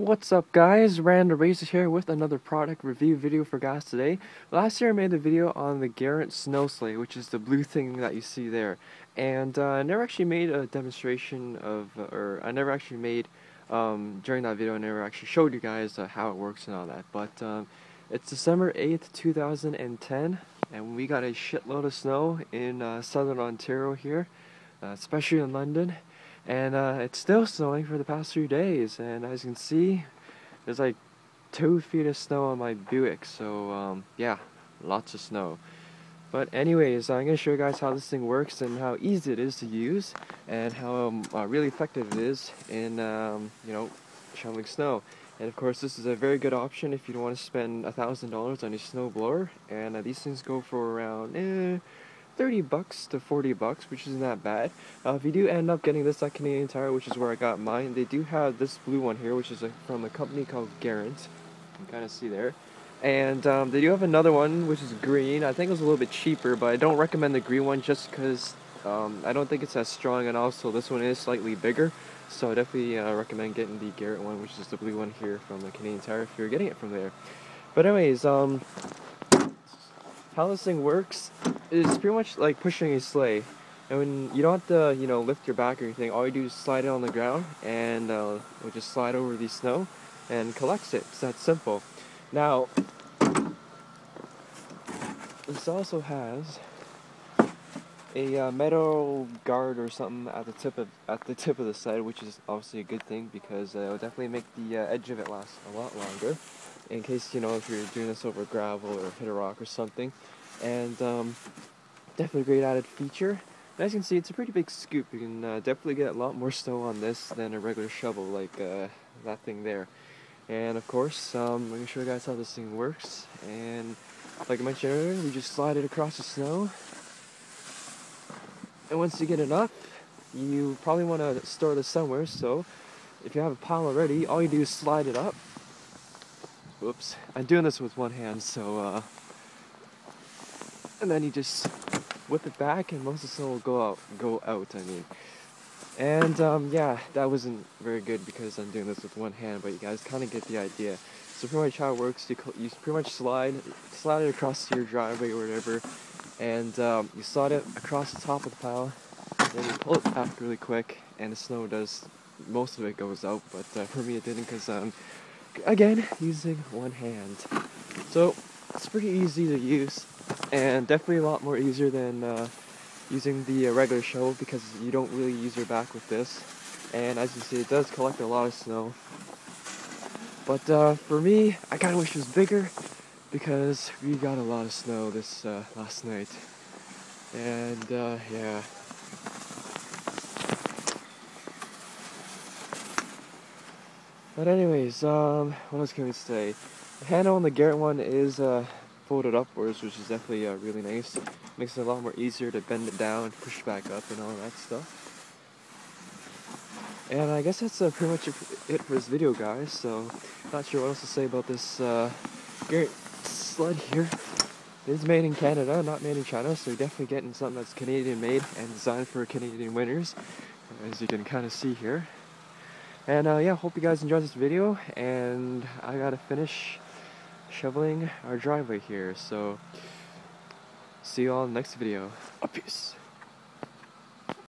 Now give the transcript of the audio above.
What's up guys, randomrazr here with another product review video for guys today. Last year I made the video on the Garant Snow Sleigh, which is the blue thing that you see there. And uh, I never actually made a demonstration of, uh, or I never actually made, um, during that video I never actually showed you guys uh, how it works and all that. But um, it's December 8th, 2010, and we got a shitload of snow in uh, southern Ontario here, uh, especially in London and uh, it's still snowing for the past few days. And as you can see there's like two feet of snow on my Buick. So um, yeah lots of snow. But anyways I'm gonna show you guys how this thing works and how easy it is to use and how um, uh, really effective it is in um, you know shoveling snow. And of course this is a very good option if you don't want to spend a thousand dollars on a snow blower. And uh, these things go for around eh, 30 bucks to 40 bucks, which isn't that bad. Uh, if you do end up getting this at Canadian Tire, which is where I got mine, they do have this blue one here, which is a, from a company called Garant. You can kind of see there. And um, they do have another one, which is green. I think it was a little bit cheaper, but I don't recommend the green one just because um, I don't think it's as strong, and also this one is slightly bigger. So I definitely uh, recommend getting the Garant one, which is the blue one here from the Canadian Tire, if you're getting it from there. But anyways, um, how this thing works is pretty much like pushing a sleigh. And when you don't have to, you know, lift your back or anything, all you do is slide it on the ground and uh, we'll just slide over the snow and collects it. It's that simple. Now, this also has a uh, metal guard or something at the tip of at the tip of the side, which is obviously a good thing because uh, it'll definitely make the uh, edge of it last a lot longer in case you know if you're doing this over gravel or hit a rock or something. And um, definitely a great added feature. And as you can see it's a pretty big scoop. You can uh, definitely get a lot more snow on this than a regular shovel like uh, that thing there. And of course um, I'm show you guys how this thing works. And like I mentioned earlier we just slide it across the snow. And once you get it up, you probably want to store this somewhere. So if you have a pile already all you do is slide it up Whoops. I'm doing this with one hand, so, uh, and then you just whip it back and most of the snow will go out, go out, I mean. And, um, yeah, that wasn't very good because I'm doing this with one hand, but you guys kind of get the idea. So pretty much how it works, you, you pretty much slide, slide it across your driveway or whatever, and, um, you slide it across the top of the pile, then you pull it back really quick, and the snow does, most of it goes out, but, uh, for me it didn't because, um, again using one hand. So it's pretty easy to use and definitely a lot more easier than uh, using the uh, regular shovel because you don't really use your back with this. And as you see, it does collect a lot of snow. But uh, for me, I kind of wish it was bigger because we got a lot of snow this uh, last night. And uh, yeah. But anyways, um, what else can we say? The handle on the Garant one is uh, folded upwards, which is definitely uh, really nice. Makes it a lot more easier to bend it down, push it back up, and all that stuff. And I guess that's uh, pretty much it for this video, guys. So, not sure what else to say about this uh, Garant sled here. It is made in Canada, not made in China, so you're definitely getting something that's Canadian made and designed for Canadian winters, as you can kind of see here. And uh, yeah, hope you guys enjoyed this video. And I gotta finish shoveling our driveway here. So see you all next video. Peace.